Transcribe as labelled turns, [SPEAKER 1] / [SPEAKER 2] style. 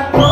[SPEAKER 1] I